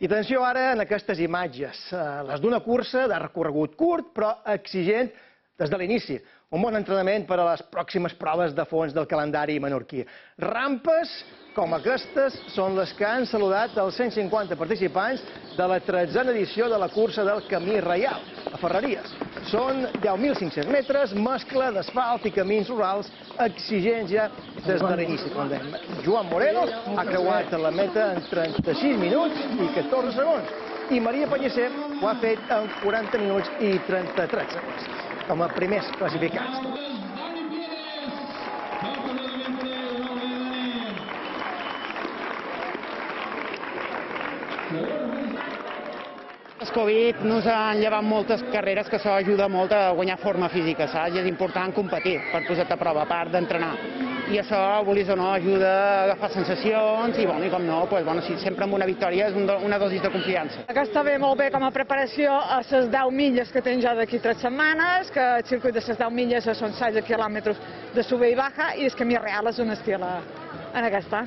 I atenció ara en aquestes imatges, eh, les d'una cursa de recorregut curt però exigent des de l'inici. Un bon entrenament per a les pròximes proves de fons del calendari menorquí. Rampes com aquestes són les que han saludat els 150 participants de la 13a edició de la cursa del Camí Reial, a Ferreries. Són 10.500 metres, mescla d'asfalt i camins rurals exigents ja des de l'inici. Joan Moreno ha creuat la meta en 36 minuts i 14 segons i Maria Pellicer ho ha fet en 40 minuts i 33 segons, com a primers classificats. El Covid nos han llevat moltes carreres que això ajuda molt a guanyar forma física, saps? I és important competir per posar-te a prova, a part d'entrenar. I això, volis o no, ajuda a agafar sensacions i, bueno, i com no, pues, bueno, sí, sempre amb una victòria és un, una dosis de confiança. Que està bé, molt bé com a preparació a les 10 milles que tinc ja d'aquí 3 setmanes, que el circuit de les 10 milles són 16 quilòmetres de sube i baja i és que mi real és un estil en aquesta.